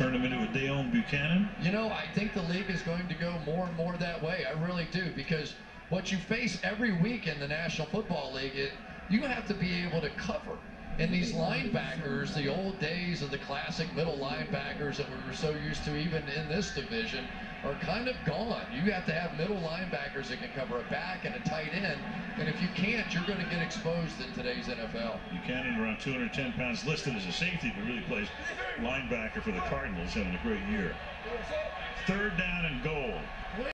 turn him into a Deone Bucannon? You know, I think the league is going to go more and more that way. I really do because what you face every week in the National Football League, it, you have to be able to cover. And these linebackers, the old days of the classic middle linebackers that we were so used to, even in this division, are kind of gone. You have to have middle linebackers that can cover a back and a tight end. And if you can't, you're going to get exposed in today's NFL. Bucannon, around 210 pounds, listed as a safety, but really plays linebacker for the Cardinals, having a great year. Third down.